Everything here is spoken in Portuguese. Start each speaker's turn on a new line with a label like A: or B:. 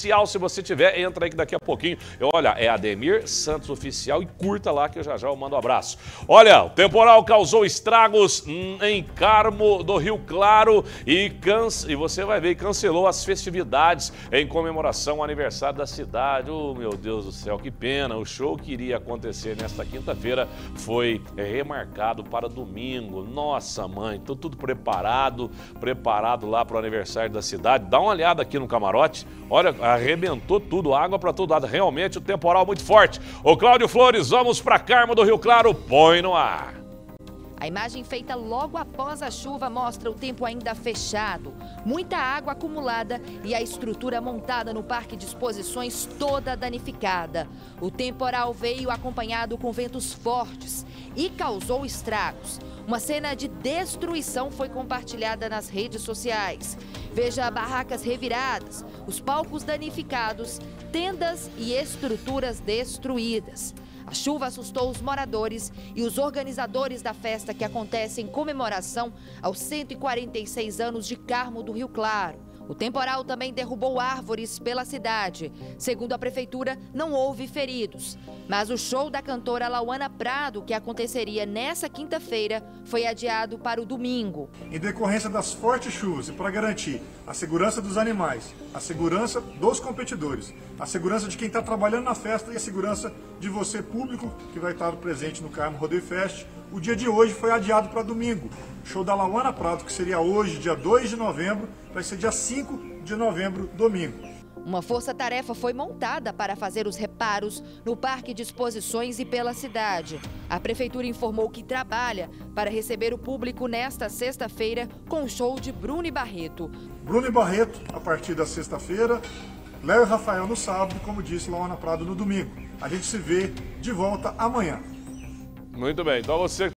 A: oficial, se você tiver, entra aí que daqui a pouquinho. Olha, é Ademir Santos Oficial e curta lá que eu já já eu mando um abraço. Olha, o temporal causou estragos em Carmo do Rio Claro e, canse... e você vai ver, cancelou as festividades em comemoração ao aniversário da cidade. Oh, meu Deus do céu, que pena. O show que iria acontecer nesta quinta-feira foi remarcado para domingo. Nossa, mãe, tô tudo preparado, preparado lá para o aniversário da cidade. Dá uma olhada aqui no camarote. Olha, arrebentou tudo, água para todo lado. Realmente o temporal muito forte. Ô Cláudio Flores, vamos para Carmo do Rio Claro, põe no ar.
B: A imagem feita logo após a chuva mostra o tempo ainda fechado, muita água acumulada e a estrutura montada no parque de exposições toda danificada. O temporal veio acompanhado com ventos fortes e causou estragos. Uma cena de destruição foi compartilhada nas redes sociais. Veja barracas reviradas, os palcos danificados, tendas e estruturas destruídas. A chuva assustou os moradores e os organizadores da festa que acontece em comemoração aos 146 anos de Carmo do Rio Claro. O temporal também derrubou árvores pela cidade. Segundo a prefeitura, não houve feridos. Mas o show da cantora Lauana Prado, que aconteceria nessa quinta-feira, foi adiado para o domingo.
C: Em decorrência das fortes chuvas e para garantir a segurança dos animais, a segurança dos competidores, a segurança de quem está trabalhando na festa e a segurança de você, público, que vai estar presente no Carmo Rodeio Fest, o dia de hoje foi adiado para domingo. Show da Lauana Prado, que seria hoje, dia 2 de novembro, vai ser dia 5 de novembro, domingo.
B: Uma força-tarefa foi montada para fazer os reparos no parque de exposições e pela cidade. A prefeitura informou que trabalha para receber o público nesta sexta-feira com o show de Bruno e Barreto.
C: Bruno e Barreto, a partir da sexta-feira, Léo e Rafael no sábado, como disse Lauana Prado no domingo. A gente se vê de volta amanhã.
A: Muito bem, então você